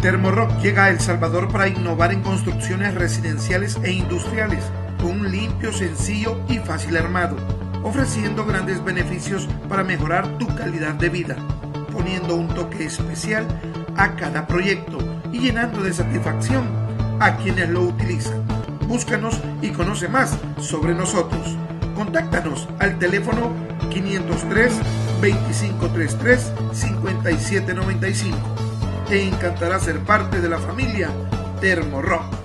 Termorock llega a El Salvador para innovar en construcciones residenciales e industriales con un limpio, sencillo y fácil armado, ofreciendo grandes beneficios para mejorar tu calidad de vida, poniendo un toque especial a cada proyecto y llenando de satisfacción a quienes lo utilizan. Búscanos y conoce más sobre nosotros. Contáctanos al teléfono 503 2533 5795 te encantará ser parte de la familia Termo Rock.